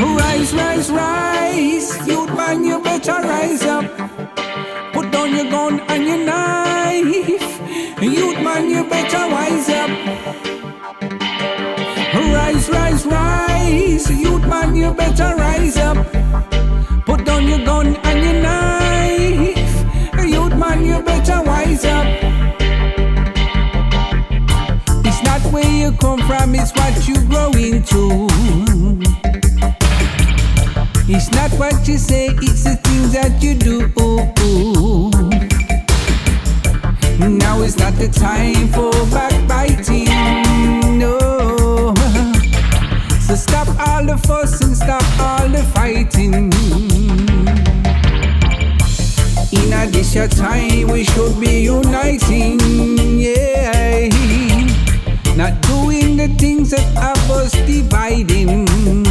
Rise, rise, rise. Youth man, you better rise up. Put down your gun and your knife. Youth man, you better wise up. Rise, rise, rise. Youth man, you better It's not what you say, it's the things that you do. Now is not the time for backbiting. No. So stop all the fuss and stop all the fighting. In a your time, we should be uniting. Yeah. Not doing the things that dividing.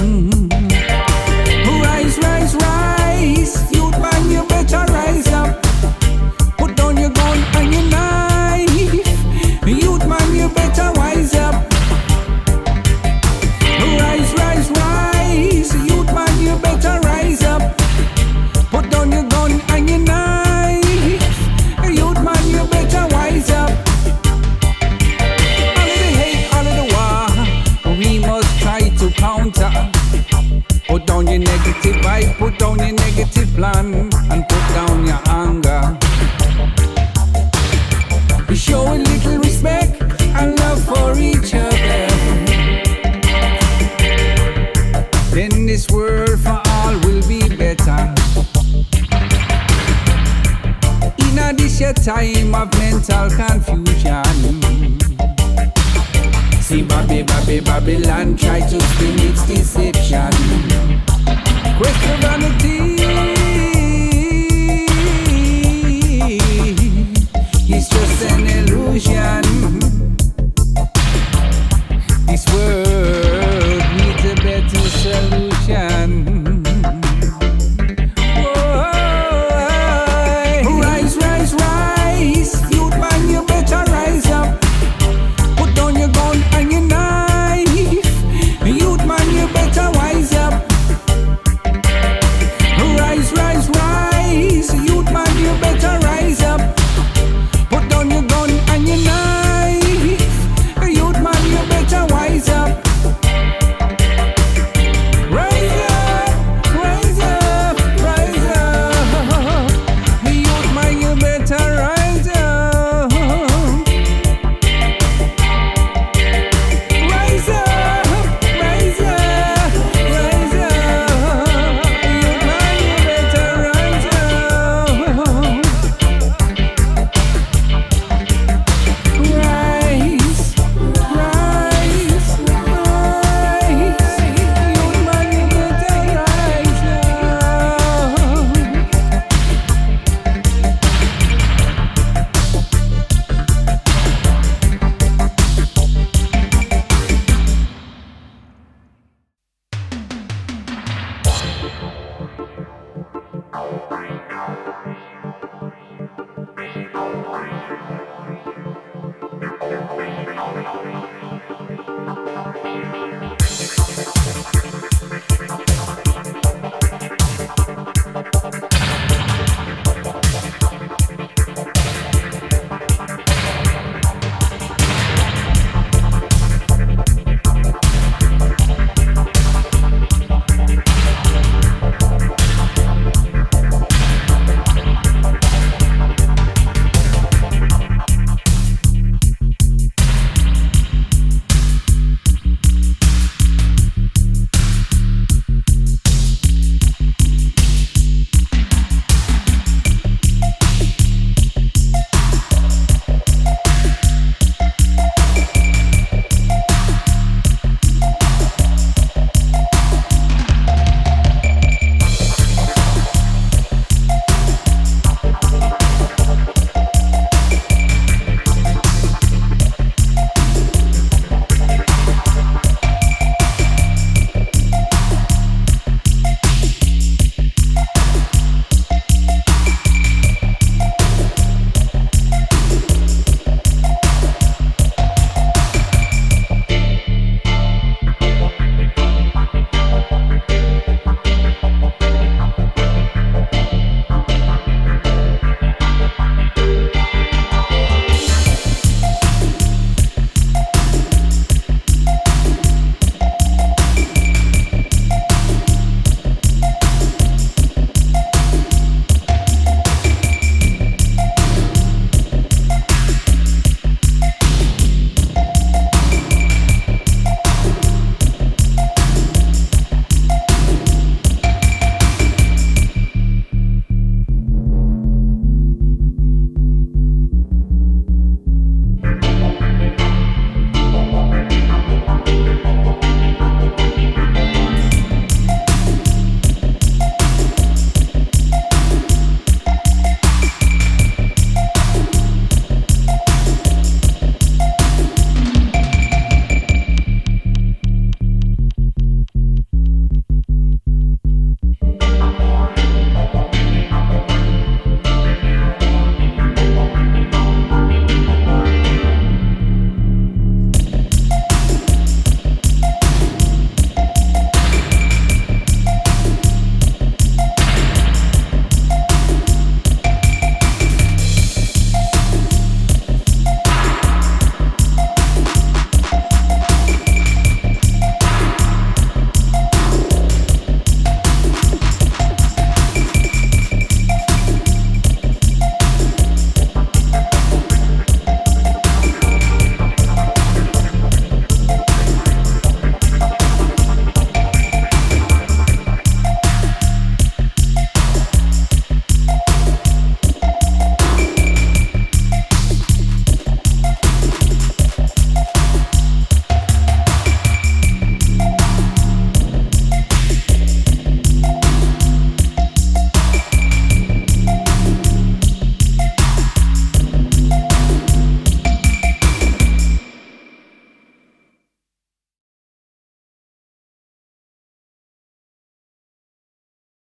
time of mental confusion. See, Bobby, Bobby, Babylon try to spin its deception. Question vanity.